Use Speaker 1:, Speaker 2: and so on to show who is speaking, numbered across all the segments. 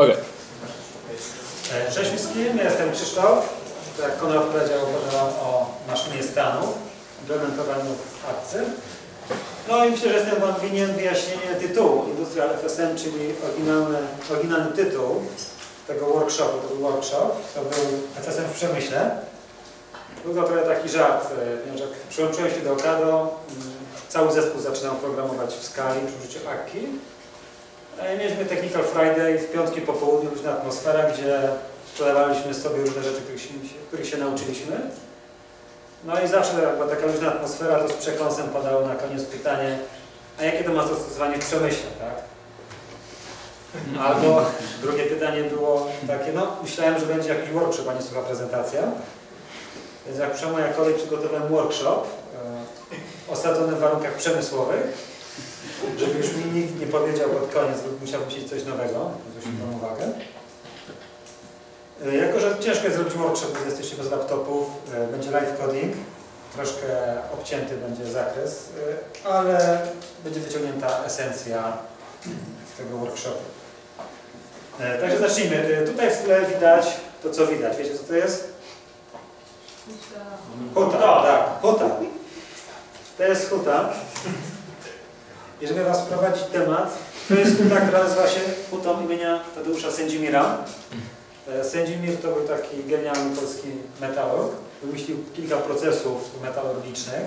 Speaker 1: Okej.
Speaker 2: E, Cześć wszystkim, ja jestem Krzysztof. Jak Konrad powiedział, opowiadam o maszynie stanu, implementowaniu w akcji. No i myślę, że jestem Wam winien wyjaśnienie tytułu Industrial FSM, czyli oryginalny, oryginalny tytuł tego workshopu. To był workshop, to był FSM w przemyśle. Był to trochę taki żart, e, ponieważ jak przyłączyłem się do Okado, mm, cały zespół zaczynał programować w skali przy użyciu Akki. E, Mieliśmy Technical Friday w piątki po południu, różna atmosfera, gdzie sprzedawaliśmy sobie różne rzeczy, których się, których się nauczyliśmy. No i zawsze była taka luźna atmosfera, to z przekąsem padało na koniec pytanie, a jakie to ma zastosowanie w przemyśle, tak? Albo drugie pytanie było takie, no myślałem, że będzie jakiś workshop, a nie sucha prezentacja. Więc jak moja kolej, przygotowałem workshop e, osadzony w warunkach przemysłowych, żeby już mi nikt nie powiedział pod koniec, bo musiał wymyślić coś nowego, zwrócić na uwagę. E, Jako, że ciężko jest zrobić workshop, gdy jesteście bez laptopów, e, będzie live coding, troszkę obcięty będzie zakres, e, ale będzie wyciągnięta esencja z tego workshopu. Także zacznijmy. Tutaj w tle widać to, co widać. Wiecie, co to jest? Huta, tak, huta. To jest huta. I żeby Was wprowadzić temat, to jest huta, która nazywa się hutą imienia Tadeusza Sędzimira. E, Sędzimir to był taki genialny polski metalurg. Wymyślił kilka procesów metalurgicznych.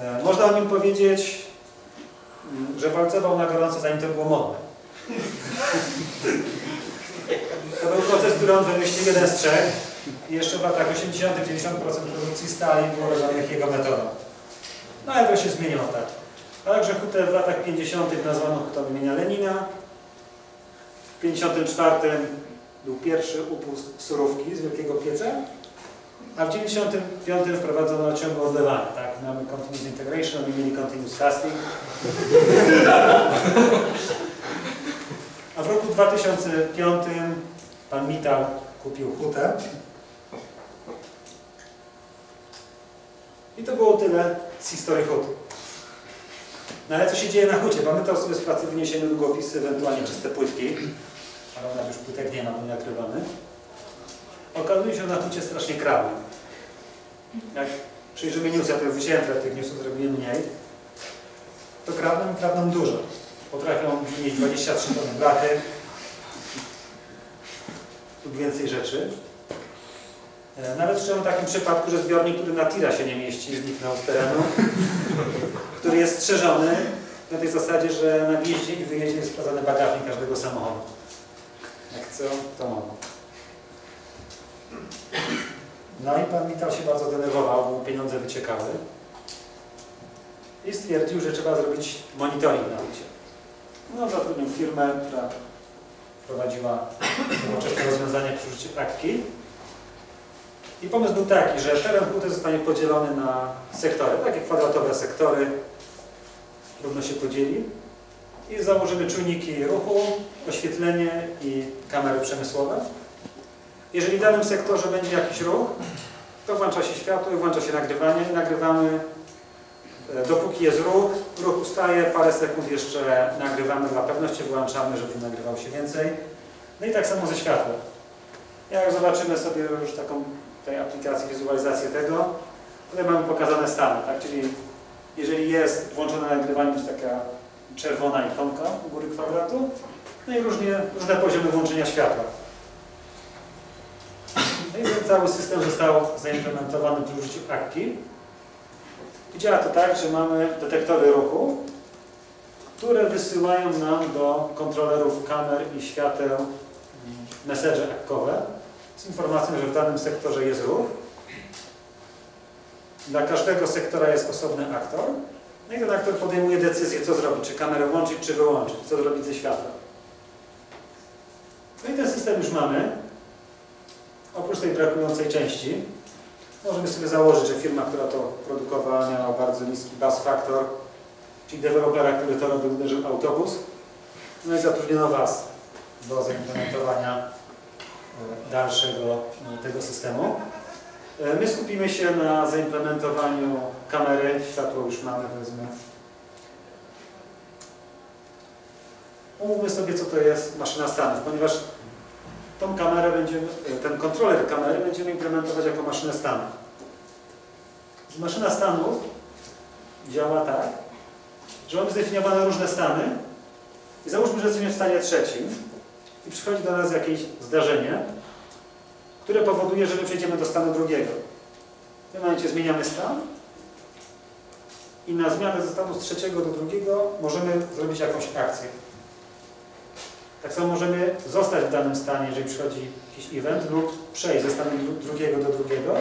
Speaker 2: E, Można o nim powiedzieć, mm, że walcował na gorąco, zanim to było modne. To był proces, który on wymyślił jeden z trzech. Jeszcze w latach 80-90% produkcji stali było robionych jego metodą. No ale to się zmieniło tak. Także hutę w latach 50. nazwano hutą imienia Lenina. W 54 był pierwszy upust surówki z wielkiego pieca, a w 95 wprowadzono ciągłe odlewanie. Tak? Mamy continuous integration, oni mieli continuous fasting. A w roku 2005 pan Mital kupił hutę. I to było tyle z historii huty. No ale co się dzieje na hucie? Mamy to sobie z pracy wyniesiemy długopisy, ewentualnie czyste płytki. Ale u nas już płytek nie ma, bo nie nakrywamy. Okazuje się, że na hucie strasznie krawy. Jak przyjrzymy news, ja to wziąłem trochę tych newsów, zrobiłem mniej, to kradną i kradną dużo. Potrafią mieć 23 tony blachy lub więcej rzeczy. E, Nawet słyszałem o takim przypadku, że zbiornik, który na tira się nie mieści, zniknął z terenu, który jest strzeżony na tej zasadzie, że na wjeździe i wyjeździe jest sprawdzany bagażnik każdego samochodu. Jak chcą, to mogą. No i pan Mital się bardzo denerwował, bo pieniądze wyciekały. I stwierdził, że trzeba zrobić monitoring na hucie. No, zatrudnił firmę, która prowadziła nowoczesne rozwiązania przy użyciu praktyki. I pomysł był taki, że teren huty zostanie podzielony na sektory, takie kwadratowe sektory, równo się podzieli. I założymy czujniki ruchu, oświetlenie i kamery przemysłowe. Jeżeli w danym sektorze będzie jakiś ruch, to włącza się światło i włącza się nagrywanie i nagrywamy e, dopóki jest ruch, ruch ustaje, parę sekund jeszcze nagrywamy dla pewności, wyłączamy, żeby nagrywał się więcej. No i tak samo ze światłem. Jak zobaczymy sobie już taką tej aplikacji wizualizację tego, tutaj mamy pokazane stany, tak? Czyli jeżeli jest włączone nagrywanie, będzie taka czerwona ikonka u góry kwadratu, no i różnie, różne poziomy włączenia światła. No i ten cały system został zaimplementowany przy użyciu akki. I działa to tak, że mamy detektory ruchu, które wysyłają nam do kontrolerów kamer i świateł message akkowe z informacją, że w danym sektorze jest ruch. Dla każdego sektora jest osobny aktor. No i ten aktor podejmuje decyzję, co zrobić, czy kamerę włączyć, czy wyłączyć, co zrobić ze światłem. No i ten system już mamy. Oprócz tej brakującej części, możemy sobie założyć, że firma, która to produkowała, miała bardzo niski bus factor, czyli dewelopera, który to robił, uderzył autobus. No i zatrudniono Was do zaimplementowania dalszego e, tego systemu. E, My skupimy się na zaimplementowaniu kamery. Światło już mamy, powiedzmy. Umówmy sobie, co to jest maszyna stanów, ponieważ tą kamerę będziemy, ten kontroler kamery będziemy implementować jako maszynę stanów. Maszyna stanów działa tak, że mamy zdefiniowane różne stany i załóżmy, że jesteśmy w stanie trzecim i przychodzi do nas jakieś zdarzenie, które powoduje, że my przejdziemy do stanu drugiego. W tym momencie zmieniamy stan i na zmianę ze stanu z trzeciego do drugiego możemy zrobić jakąś akcję. Tak samo możemy zostać w danym stanie, jeżeli przychodzi jakiś event lub przejść ze stanu drugiego do drugiego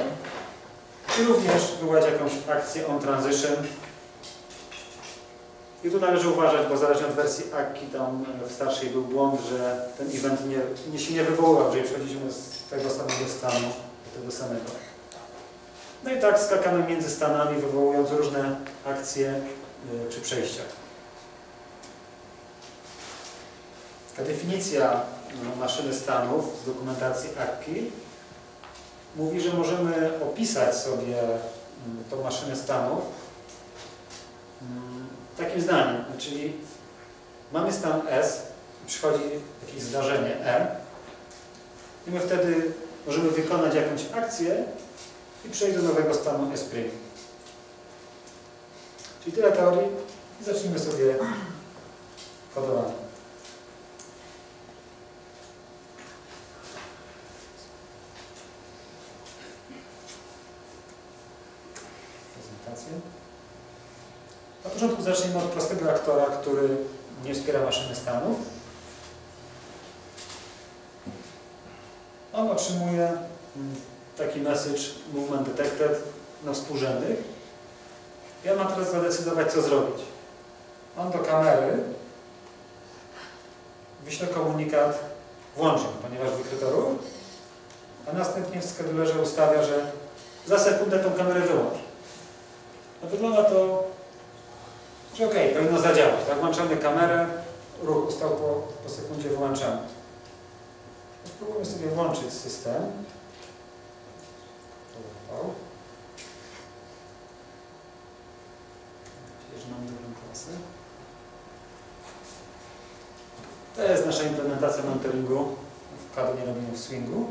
Speaker 2: i również wywołać jakąś akcję on transition. I tu należy uważać, bo zależnie od wersji AKI tam w starszej był błąd, że ten event nie, nie się nie wywoływał, jeżeli przechodziliśmy z tego samego stanu do tego samego. No i tak skakamy między stanami, wywołując różne akcje y, czy przejścia. Ta definicja no, maszyny stanów z dokumentacji AKI mówi, że możemy opisać sobie mm, tą maszynę stanów mm, takim zdaniem, czyli mamy stan S, przychodzi jakieś zdarzenie M i my wtedy możemy wykonać jakąś akcję i przejść do nowego stanu S'. Czyli tyle teorii i zacznijmy sobie kodowanie. Na początku zacznijmy od prostego aktora, który nie wspiera maszyny stanów. On otrzymuje mm, taki message movement detected na współrzędnych. Ja mam teraz zadecydować, co zrobić. On do kamery wyśle komunikat włączony, ponieważ wykryto ruch, a następnie w schedulerze ustawia, że za sekundę tą kamerę wyłączy. No wygląda to, że ok, powinno zadziałać. Tak? Włączamy kamerę, ruch ustał po, po sekundzie, wyłączamy. Spróbujmy sobie włączyć system. To jest nasza implementacja monitoringu. W KAD nie robimy w swingu.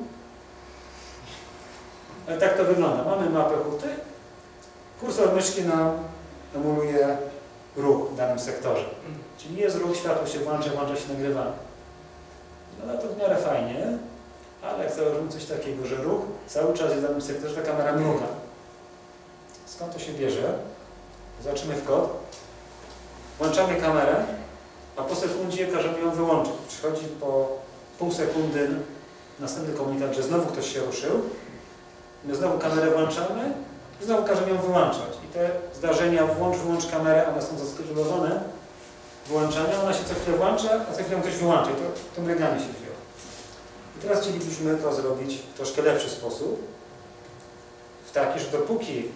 Speaker 2: Ale tak to wygląda. Mamy mapę huty. Kursor myszki nam emuluje ruch w danym sektorze. Czyli jest ruch, światło się włącza, włącza się nagrywanie. No to w miarę fajnie, ale jak założymy coś takiego, że ruch cały czas jest w danym sektorze, ta kamera mruga. Skąd to się bierze? Zobaczymy w kod. Włączamy kamerę, a po sekundzie każemy ją wyłączyć. Przychodzi po pół sekundy następny komunikat, że znowu ktoś się ruszył. My znowu kamerę włączamy i znowu każemy ją wyłączać. I te zdarzenia włącz, wyłącz kamerę, one są zaskedulowane. Włączania, ona się co chwilę włącza, a co chwilę ktoś wyłącza. I to, to mryganie się wzięło. I teraz chcielibyśmy to zrobić w troszkę lepszy sposób. W taki, że dopóki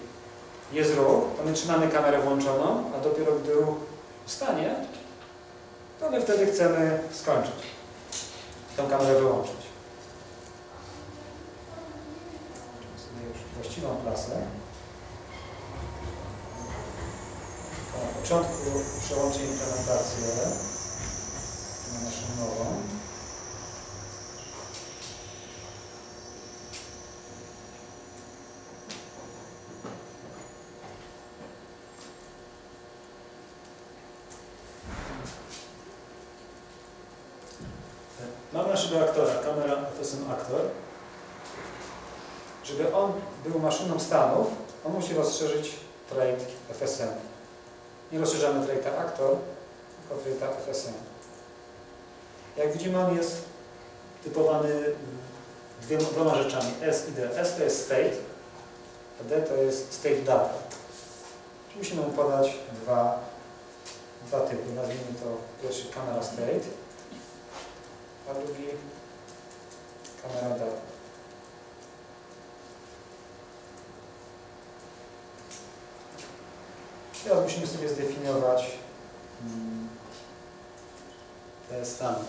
Speaker 2: jest ruch, to my trzymamy kamerę włączoną, a dopiero gdy ruch ustanie, to my wtedy chcemy skończyć. Tą kamerę wyłączyć. właściwą klasę. Na początku przełączę implementację na naszą nową. Mamy naszego aktora, kamera FSM aktor. Żeby on był maszyną stanów, on musi rozszerzyć trait FSM. Nie rozszerzamy traita aktor, tylko traita FSM. Jak widzimy, on jest typowany dwoma rzeczami. S i D. S to jest state, a D to jest state data. Musimy mu podać dwa, dwa typy. Nazwijmy to pierwszy camera state, a drugi kamera data. Musimy sobie zdefiniować mm, te stany.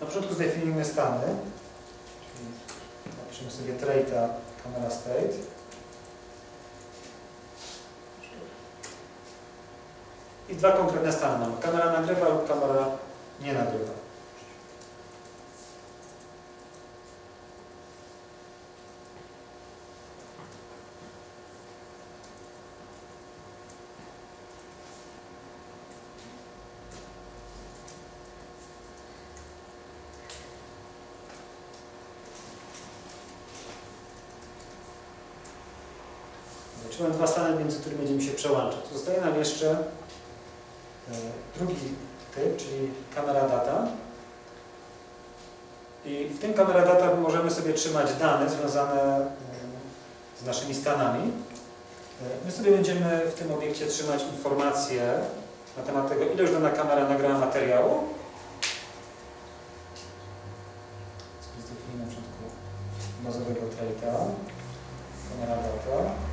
Speaker 2: Na początku zdefiniujmy stany. Czyli napiszemy sobie traita camera state. I dwa konkretne stany mamy. Kamera nagrywa lub kamera nie nagrywa. Czyli mamy dwa stany, między którymi będziemy się przełączać. Zostaje nam jeszcze e, drugi typ, czyli kamera data. I w tym kamera data możemy sobie trzymać dane związane e, z naszymi stanami. E, My sobie będziemy w tym obiekcie trzymać informacje na temat tego, ile już dana kamera nagrała materiału. Zdefiniujemy na początku bazowego traita, kamera data.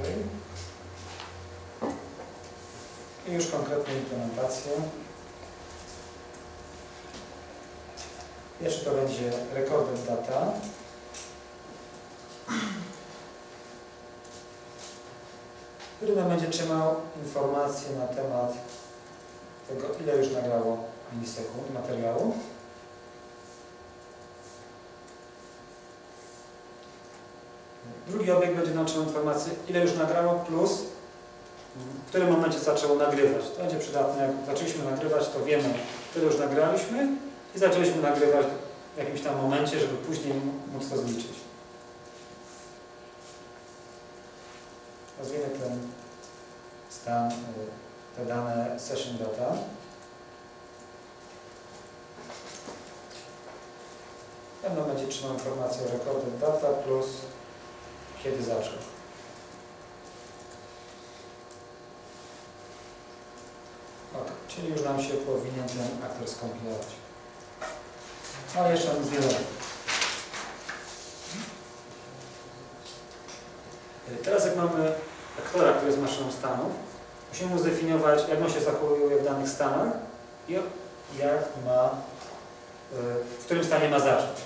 Speaker 2: Okay. Już konkretne implementacje. Pierwszy to będzie recorded data. który nam będzie trzymał informacje na temat tego, ile już nagrało milisekund materiału. Drugi obiekt będzie nam trzymał informację, ile już nagrało, plus w którym momencie zaczęło nagrywać. To będzie przydatne, jak zaczęliśmy nagrywać, to wiemy, tyle już nagraliśmy i zaczęliśmy nagrywać w jakimś tam momencie, żeby później móc to zliczyć. Nazwijmy ten stan, y, te dane session data. Nam będzie trzymał informację o recorded data plus kiedy zaczął. Ok, czyli już nam się powinien ten aktor skompilować. Ale jeszcze mam wiele. Teraz jak mamy aktora, który jest maszyną stanu, musimy mu zdefiniować, jak on się zachowuje w danych stanach i jak ma, w którym stanie ma zacząć.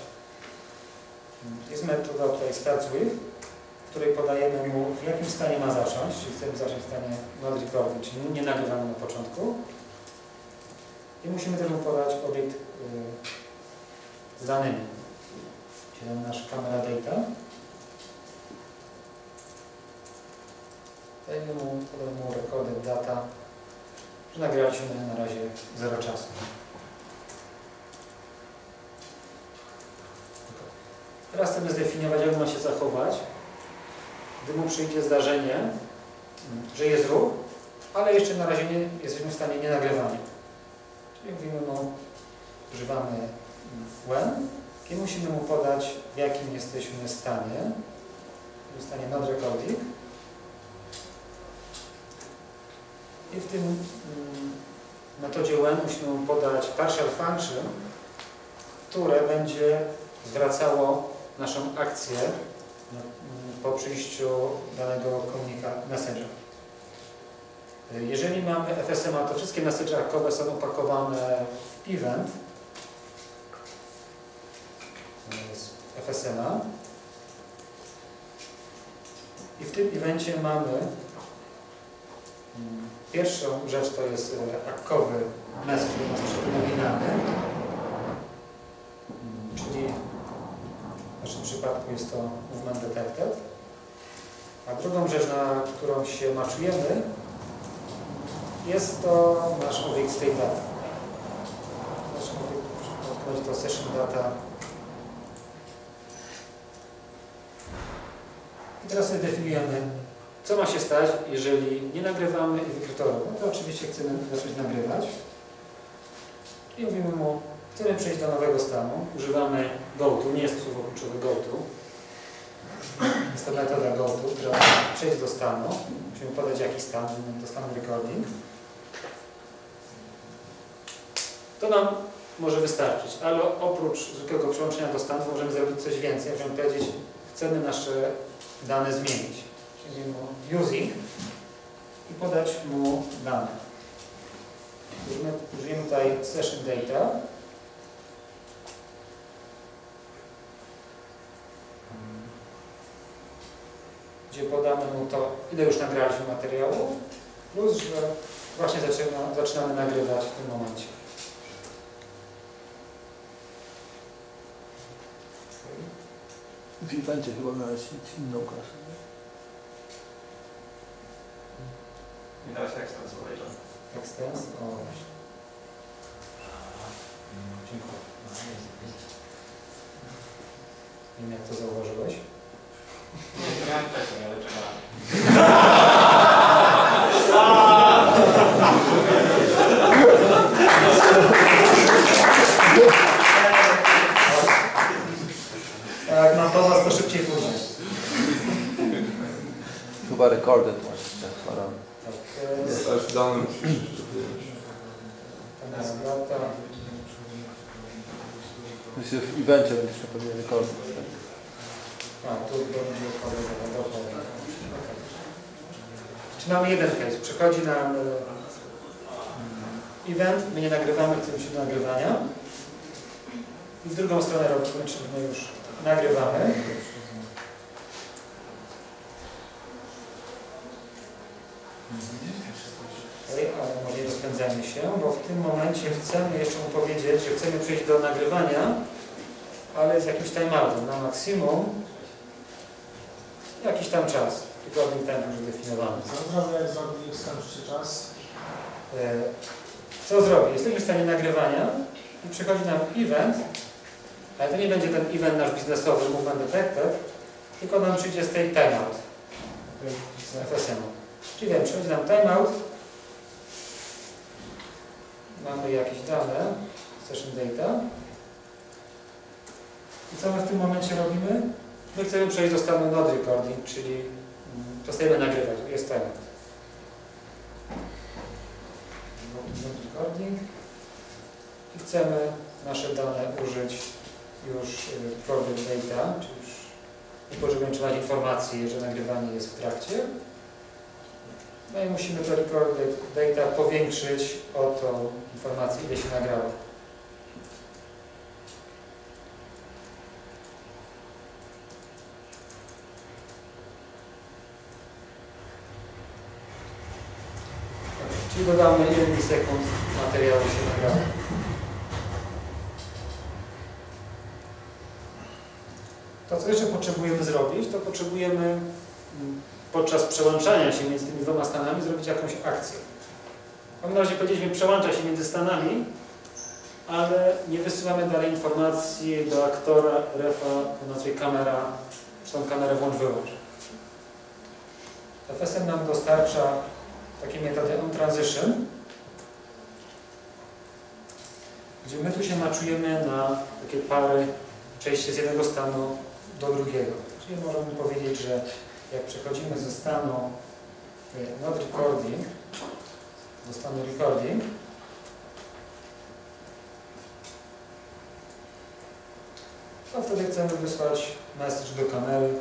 Speaker 2: Jest metoda tutaj starts with, w której podajemy mu, w jakim stanie ma zacząć, czyli chcemy zacząć w stanie not recording, czyli nie nagrywamy na początku. I musimy też mu podać obiekt yy, z danymi, czyli nasz kamera data. Dajemy mu, mu recorded data, że nagraliśmy na razie zero czasu. Teraz chcemy zdefiniować, jak ma się zachować, gdy mu przyjdzie zdarzenie, że jest ruch, ale jeszcze na razie nie jesteśmy w stanie nie nagrywania. Czyli mówimy mu, używamy when i musimy mu podać, w jakim jesteśmy stanie. W stanie not recording. I w tym mm, metodzie when musimy mu podać partial function, które będzie zwracało naszą akcję po przyjściu danego komunikatu, messenger. Jeżeli mamy FSMA, to wszystkie message'akowe są opakowane w event z FSMA i w tym evencie mamy pierwszą rzecz to jest akkowy message, który nas przypominamy, czyli w naszym przypadku jest to movement detected. A drugą rzecz, na którą się maczujemy, jest to nasz obiekt state data. Nasz obiekt w przypadku to session data. I teraz sobie definiujemy, co ma się stać, jeżeli nie nagrywamy i wykrytorujemy. No to oczywiście chcemy zacząć nagrywać. I mówimy mu, Chcemy przejść do nowego stanu. Używamy goto, nie jest słowo kluczowe goto. Jest to metoda goto, która przejść do stanu. Musimy podać jaki stan, do stanu recording. To nam może wystarczyć, ale oprócz zwykłego przełączenia do stanu możemy zrobić coś więcej. Możemy powiedzieć, chcemy nasze dane zmienić. Czyli mu using i podać mu dane. Użyjemy tutaj session data. Gdzie podamy mu to, ile już nagraliśmy materiału, plus, że właśnie zaczyna, zaczynamy nagrywać w tym momencie.
Speaker 1: W evencie chyba miałeś inną kasę.
Speaker 3: I teraz ekstens obejrzę.
Speaker 2: Extens? O, właśnie. Dziękuję. Nie wiem, jak to zauważyłeś.
Speaker 3: Nie, nie miałem wcześniej, ale
Speaker 2: jak mam pomoc, to szybciej pójdzie.
Speaker 1: Chyba recorded masz tak parę.
Speaker 2: Tak,
Speaker 4: Jest też danym.
Speaker 2: Pana Zlata.
Speaker 1: Myślę, w evencie będziesz miał pewnie recorded.
Speaker 2: A, tu będzie. Czy mamy jeden case? Przychodzi nam e, event, my nie nagrywamy, chcemy się nagrywania. I w drugą stronę robimy, czyli my już nagrywamy. Ale może nie się, bo w tym momencie chcemy jeszcze mu powiedzieć, że chcemy przejść do nagrywania, ale z jakimś timeoutem. Na maksimum jakiś tam czas. Tygodni temp już zdefiniowany.
Speaker 5: Zaraz jak zrobi skończy czas.
Speaker 2: E, Co zrobię? Jesteśmy w stanie nagrywania i przychodzi nam event, ale to nie będzie ten event nasz biznesowy Movement Detected, tylko nam przyjdzie z tej timeout z FSM-u. Czyli wiem, przychodzi nam timeout, mamy jakieś dane, session data i co my w tym momencie robimy? My chcemy przejść do stanu node recording, czyli mm, przestajemy nagrywać, jest timeout. Node recording i chcemy nasze dane użyć już y, forward data, czyli już nie potrzebujemy trzymać informacji, że nagrywanie jest w trakcie. No i musimy to record data powiększyć o tą informację, ile się nagrało. Czyli dodamy 1 milisekund materiału się nagrało. To, co jeszcze potrzebujemy zrobić, to potrzebujemy mm, podczas przełączania się między tymi dwoma stanami zrobić jakąś akcję. W każdym razie powiedzieliśmy, przełącza się między stanami, ale nie wysyłamy dalej informacji do aktora, refa, na której kamera, czy tą kamerę włącz wyłącz. FSM nam dostarcza takiej metody on transition, gdzie my tu się maczujemy na takie pary przejście z jednego stanu do drugiego. Czyli możemy powiedzieć, że jak przechodzimy ze stanu y, not recording do stanu recording, to wtedy chcemy wysłać message do kamery.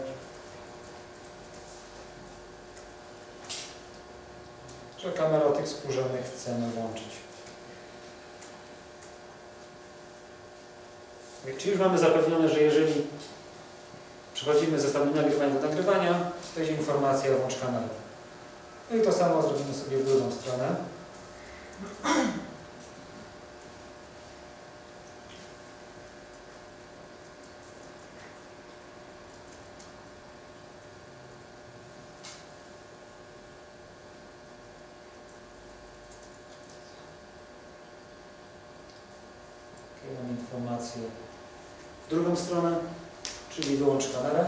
Speaker 2: Że kamerę o tych skórzonych chcemy włączyć. Czyli już mamy zapewnione, że jeżeli przechodzimy ze stanu nagrywania do nagrywania, to jest informacja włącz kamerę. No i to samo zrobimy sobie w drugą stronę. Okay, mam informację w drugą stronę, czyli wyłącz kamerę.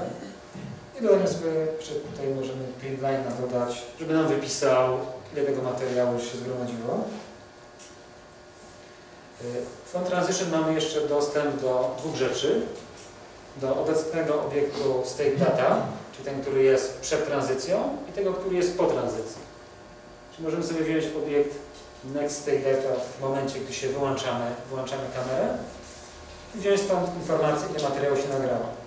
Speaker 2: I dodajmy sobie, tutaj możemy print line'a dodać, żeby nam wypisał, ile tego materiału już się zgromadziło. Y, W Font Transition mamy jeszcze dostęp do dwóch rzeczy. Do obecnego obiektu State Data, czyli ten, który jest przed tranzycją i tego, który jest po tranzycji. Czyli możemy sobie wziąć obiekt Next State Data w momencie, gdy się wyłączamy, wyłączamy kamerę i wziąć stąd informację, ile materiału się nagrało.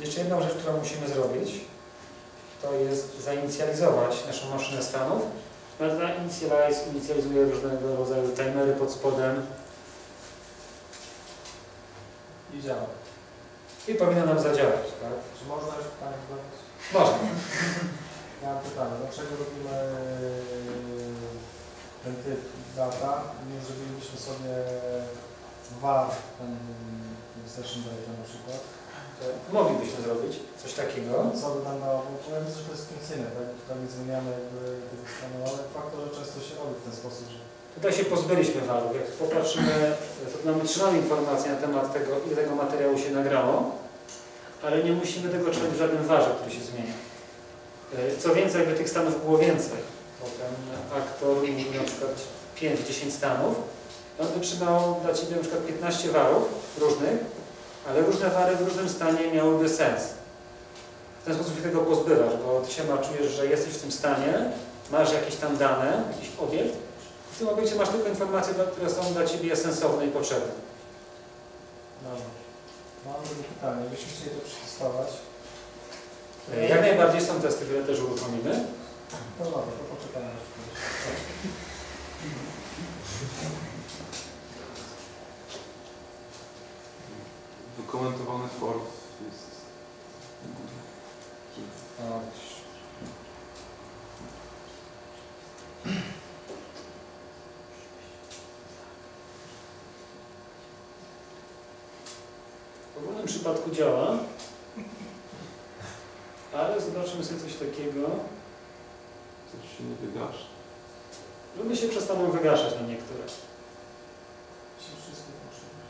Speaker 2: Jeszcze jedną rzecz, którą musimy zrobić, to jest zainicjalizować naszą maszynę stanów. Initialize inicjalizuje różnego rodzaju timery pod spodem
Speaker 5: I działa.
Speaker 2: i powinno nam zadziałać. Tak?
Speaker 5: Czy można już pytanie zadać?
Speaker 2: Można.
Speaker 5: Ja mam pytanie, dlaczego robimy ten typ data? Nie zrobilibyśmy sobie dwa ten session data na przykład.
Speaker 2: Moglibyśmy zrobić coś takiego.
Speaker 5: Co by nam dało? Bo ja myślę, że to jest funkcyjne, tak? Tutaj nie zmieniamy jakby tego stanu, ale fakt że często się robi w ten sposób, że
Speaker 2: Tutaj się pozbyliśmy warów. Jak popatrzymy, to mamy trzymamy informacje na temat tego, ile tego materiału się nagrało, ale nie musimy tego trzymać w żadnym warze, który się zmienia. E, Co więcej, jakby tych stanów było więcej, bo ten aktor mówił na przykład 5-10 stanów, on by trzymał dla Ciebie na przykład 15 warów różnych, ale różne wary w różnym stanie miałyby sens. W ten sposób się tego pozbywasz, bo Ty się ma czujesz, że jesteś w tym stanie, masz jakieś tam dane, jakiś obiekt, w tym obiekcie masz tylko informacje, które są dla Ciebie sensowne i potrzebne.
Speaker 5: Dobra. Mam drugie pytanie, jakbyśmy chcieli to przetestować.
Speaker 2: Jak najbardziej są testy, które też uruchomimy.
Speaker 5: No dobra, to poczekamy.
Speaker 4: Wykomentowany Ford jest...
Speaker 2: W ogólnym przypadku działa, ale zobaczymy sobie coś takiego,
Speaker 4: Coś się nie wygasz.
Speaker 2: że one się przestaną wygaszać na niektóre.
Speaker 5: Się wszystkie potrzebne.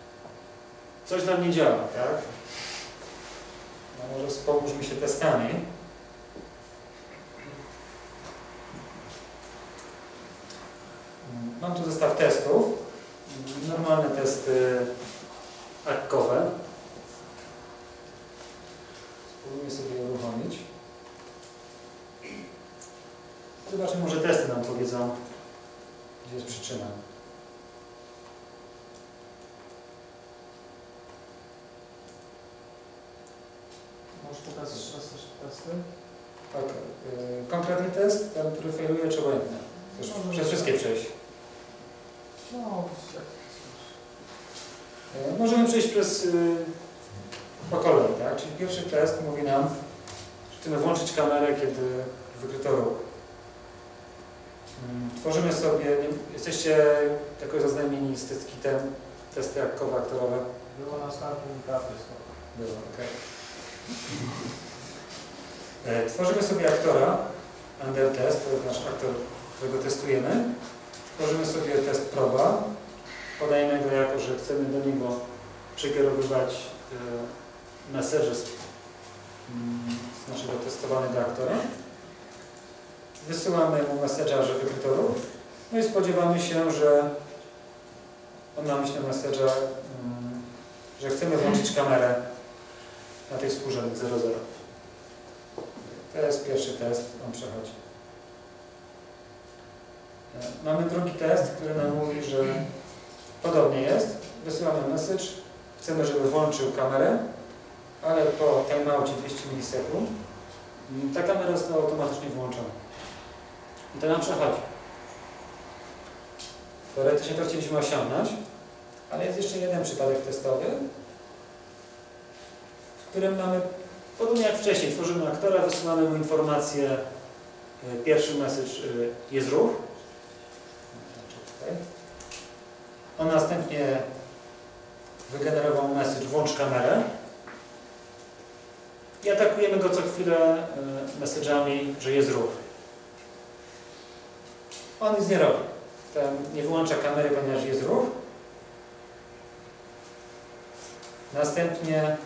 Speaker 2: Coś nam nie działa, tak? No może spokójmy się testami. Mm, Mam tu zestaw testów. Mm, Normalne testy akkowe. Spróbujmy sobie je uruchomić. Zobaczmy, może testy nam powiedzą, gdzie jest przyczyna.
Speaker 5: Możesz pokazać jeszcze raz też testy?
Speaker 2: Tak, y, konkretny test, ten, który failuje, czy obojętny? Też
Speaker 5: Może
Speaker 2: przez
Speaker 5: być.
Speaker 2: wszystkie przejść.
Speaker 5: No, jak
Speaker 2: Y, Możemy przejść przez y, po kolei, tak? Czyli pierwszy test mówi nam, że chcemy włączyć kamerę, kiedy wykryto ruch. Mm, Tworzymy sobie, jesteście jakoś zaznajomieni z kitem, testy akkowe, aktorowe?
Speaker 5: Było na karty spoko.
Speaker 2: Było, okej. E, Tworzymy sobie aktora, under test, to jest nasz aktor, którego testujemy. Tworzymy sobie test proba, podajemy go jako, że chcemy do niego przekierowywać e, mm, z naszego testowanego aktora. Wysyłamy mu message'a, że wykryto ruch. No i spodziewamy się, że on ma myślę message'a, mm, że chcemy włączyć kamerę na tej skórze 00. To jest pierwszy test, on przechodzi. E, Mamy drugi test, który nam mówi, że podobnie jest. Wysyłamy message, chcemy, żeby włączył kamerę, ale po timeoutie 200 milisekund ta kamera została automatycznie włączona. I to nam przechodzi. Teoretycznie to chcieliśmy osiągnąć, ale jest jeszcze jeden przypadek testowy, w którym mamy, podobnie jak wcześniej, tworzymy aktora, wysyłamy mu informację, y, pierwszy message y, jest ruch. On następnie wygenerował message włącz kamerę i atakujemy go co chwilę y, message'ami, że jest ruch. On nic nie robi. Ten nie wyłącza kamery, ponieważ jest ruch. Następnie mm,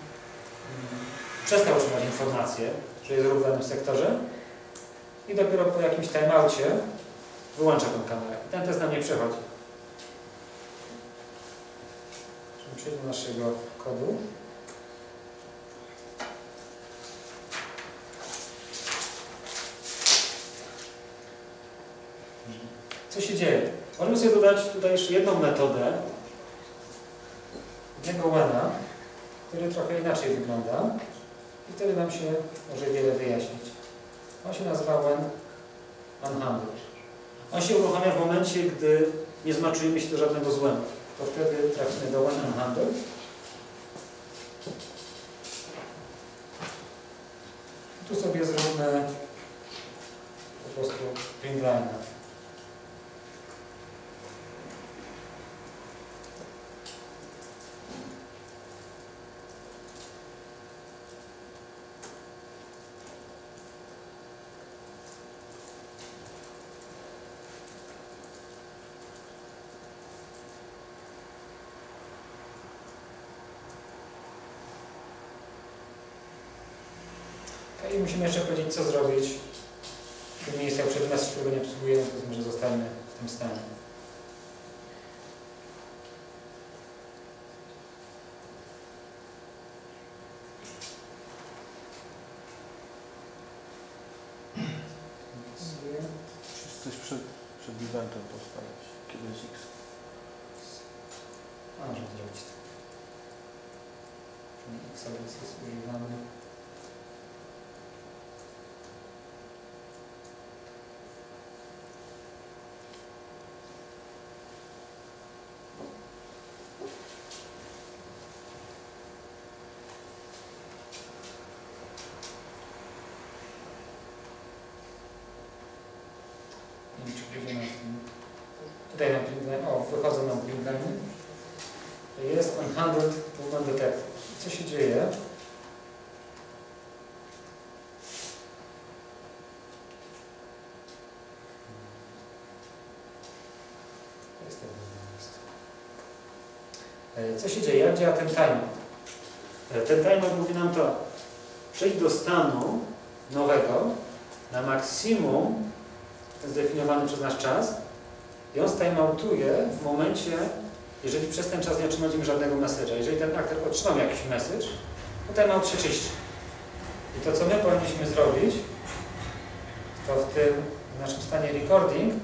Speaker 2: przestał otrzymać informację, że jest ruch w danym sektorze i dopiero po jakimś timeoutie wyłącza tę kamerę. Ten test nam nie przechodzi. Przejdźmy do naszego kodu. Co się dzieje? Możemy sobie dodać tutaj jeszcze jedną metodę, jednego łena, który trochę inaczej wygląda. I wtedy nam się może wiele wyjaśnić. On się nazywa when unhandled. On się uruchamia w momencie, gdy nie zmaczujemy się do żadnego złemu. To wtedy trafimy do unhandled. Tu sobie zróbmy po prostu print line. I musimy jeszcze powiedzieć, co zrobić w tym miejscu, jak przed nas, którego nie obsługujemy, to że zostaniemy w tym stanie.
Speaker 1: Musisz coś przed, przed eventem postawić. Kiedy jest X.
Speaker 2: A, możemy zrobić to. Czyli XLS jest używany. Nie wiem, czy pójdzie na tym. Tutaj nam print o, wychodzą nam print Jest unhandled movement detected. Co się dzieje? E, Co się dzieje? Jak działa ten timer? E, Ten timer mówi nam to, przejdź do stanu nowego na maksimum zdefiniowany przez nasz czas i on timeoutuje w momencie, jeżeli przez ten czas nie otrzymaliśmy żadnego message'a. Jeżeli ten aktor otrzymał jakiś message, to timeout się czyści. I to, co my powinniśmy zrobić, to w tym naszym stanie recording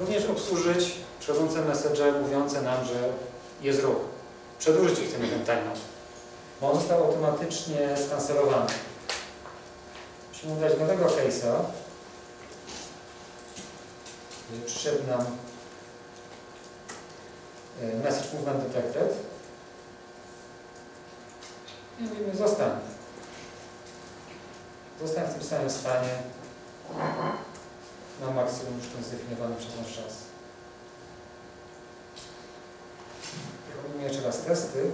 Speaker 2: również obsłużyć przychodzące message mówiące nam, że jest ruch. Przedłużyć chcemy ten timeout, bo on został automatycznie skancelowany. Musimy dać nowego case'a, że przyszedł nam e, message movement detected i mówimy zostań. Zostań w tym samym stanie na maksimum już ten zdefiniowany przez nasz czas. Robimy jeszcze raz testy.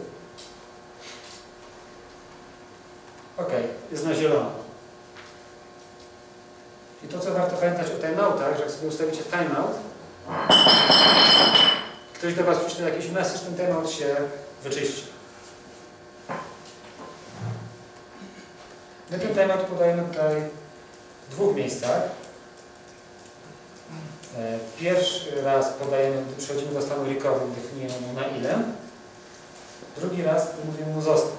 Speaker 2: Ok, jest na zielono. I to, co warto pamiętać o timeoutach, że jak sobie ustawicie timeout, ktoś do Was przyśle jakiś message, ten timeout się wyczyści. My ten timeout podajemy tutaj w dwóch miejscach. E, Pierwszy raz podajemy, przechodzimy do stanu recording, definiujemy mu na ile. Drugi raz, mówimy mu został.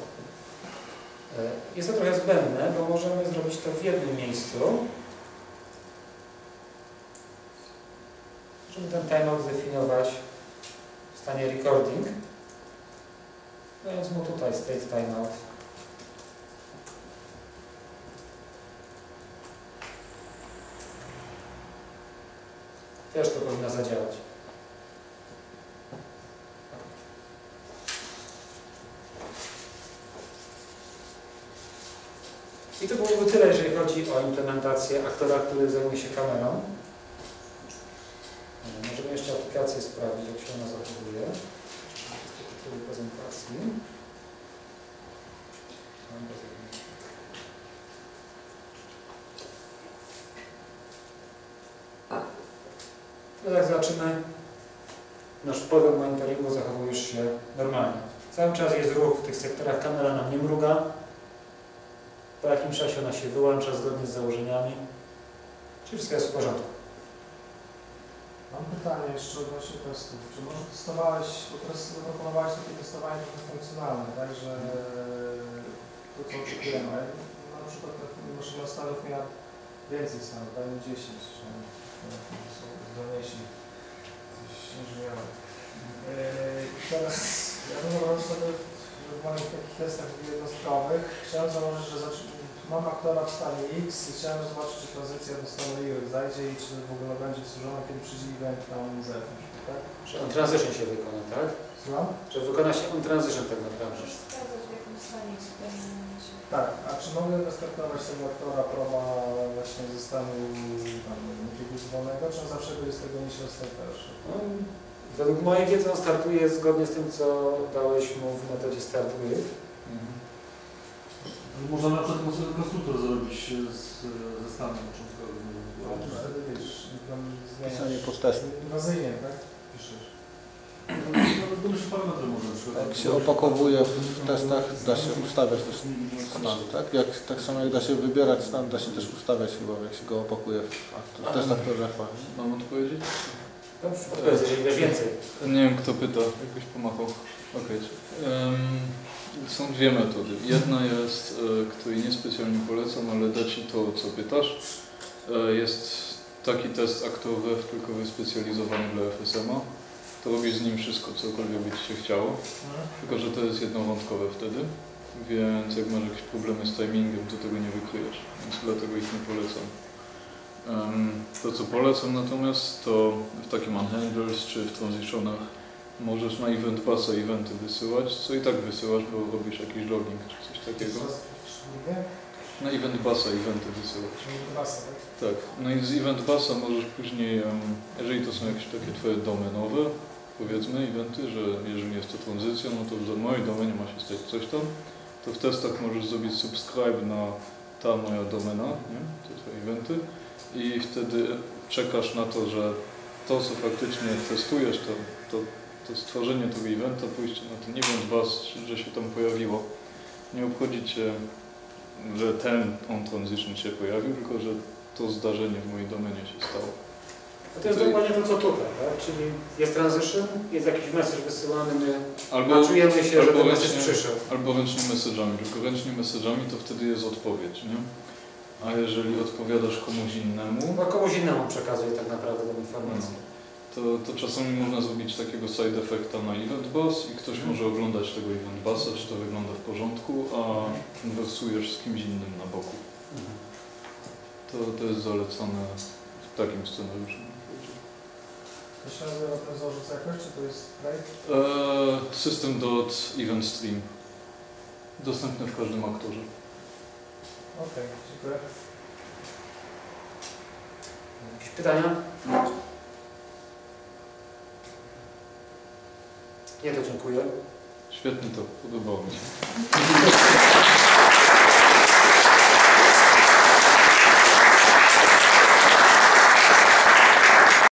Speaker 2: E, Jest to trochę zbędne, bo możemy zrobić to w jednym miejscu. żeby ten timeout zdefiniować w stanie recording, dając mu tutaj state timeout. Też to powinno zadziałać. I to byłoby tyle, jeżeli chodzi o implementację aktora, który zajmuje się kamerą. E, Możemy jeszcze aplikację sprawdzić, jak się ona zachowuje. W prezentacji. No jak zobaczymy, nasz program monitoringu zachowuje się normalnie. Cały czas jest ruch w tych sektorach, kamera nam nie mruga. Po jakim czasie ona się wyłącza zgodnie z założeniami. Czyli wszystko jest w porządku.
Speaker 5: Mam pytanie jeszcze odnośnie testów. Czy może testowałeś, bo teraz zaproponowałeś takie testowanie funkcjonalne, tak, że to co oczekujemy, na przykład maszyna stanów miała więcej stanów, dajmy 10, że e, są zdolniejsi, inżynierowie. Teraz ja bym sobie w moich takich testach jednostkowych chciałem założyć, że mam aktora w stanie X i chciałem zobaczyć, czy tranzycja do stanu Y zajdzie i czy w ogóle będzie służona, kiedy przyjdzie event tam Z. Tak?
Speaker 2: Że on transition się wykona, tak?
Speaker 5: Słucham?
Speaker 2: Że wykona się on transition tak naprawdę.
Speaker 5: Tak, a czy mogę restartować tego aktora proba właśnie ze stanu tam niekieguzowalnego, czy on zawsze jest tego niż restarterszy?
Speaker 2: No, według mojej wiedzy on startuje zgodnie z tym, co dałeś mu w metodzie startuje.
Speaker 6: Można na przykład sobie konstruktor zrobić z, ze stanem początkowym.
Speaker 5: No to wtedy wiesz, tam
Speaker 1: Pisanie
Speaker 5: zmieniasz
Speaker 1: post-testu.
Speaker 5: inwazyjnie, tak? Piszesz.
Speaker 6: No, przykład.
Speaker 1: Jak się opakowuje w testach, da się ustawiać też stan, tak? Jak, tak samo jak da się wybierać stan, da się też ustawiać chyba, jak się go opakuje w, w testach PRF-a.
Speaker 7: Mam odpowiedzieć?
Speaker 2: Więcej.
Speaker 7: Nie wiem kto pyta, jakbyś pomachał. Okej. Em, Są dwie metody. Jedna jest, e, której niespecjalnie polecam, ale da Ci to, co pytasz. E, Jest taki test aktowy, tylko wyspecjalizowany dla FSM-a. To robisz z nim wszystko, cokolwiek by Ci się chciało. Tylko, że to jest jednowątkowe wtedy, więc jak masz jakieś problemy z timingiem, to tego nie wykryjesz, więc dlatego ich nie polecam. To, co polecam natomiast, to w takim unhandlers czy w transitionach możesz na event busa eventy wysyłać, co i tak wysyłasz, bo robisz jakiś logging czy coś takiego. Na event busa eventy wysyłać.
Speaker 5: Tak?
Speaker 7: Tak, no i z event busa możesz później, jeżeli to są jakieś takie twoje domenowe, powiedzmy, eventy, że jeżeli jest to tranzycja, no to w mojej domenie ma się stać coś tam, to w testach możesz zrobić subscribe na ta moja domena, nie? te twoje eventy i wtedy czekasz na to, że to, co faktycznie testujesz, to, to, to stworzenie tego eventa, pójście na ten event bus, że się tam pojawiło. Nie obchodzi Cię, że ten on transition się pojawił, tylko że to zdarzenie w mojej domenie się stało.
Speaker 2: No to jest dokładnie to, co tutaj, tak? Czyli jest transition, jest jakiś message wysyłany, my
Speaker 7: Albo,
Speaker 2: maczujemy się, że
Speaker 7: albo
Speaker 2: ten message
Speaker 7: ręcznie-
Speaker 2: przyszedł.
Speaker 7: albo ręcznymi message'ami, tylko ręcznymi message'ami to wtedy jest odpowiedź, nie? A jeżeli odpowiadasz komuś innemu,
Speaker 2: No komuś innemu przekazuje tak naprawdę tę informację.
Speaker 7: to, to czasami można zrobić takiego side effecta na event bus i ktoś może oglądać tego event busa, czy to wygląda w porządku, a konwersujesz z kimś innym na boku.
Speaker 2: Mhm.
Speaker 7: To, to jest zalecane w takim scenariuszu.
Speaker 5: To się nazywa ten wzorzec jakoś, czy to jest Play?
Speaker 7: Eee, System.eventstream. Dostępny w każdym aktorze.
Speaker 5: Okej, dziękuję.
Speaker 2: Jakieś pytania? Nie, to dziękuję.
Speaker 7: Świetnie to, podobało mi się.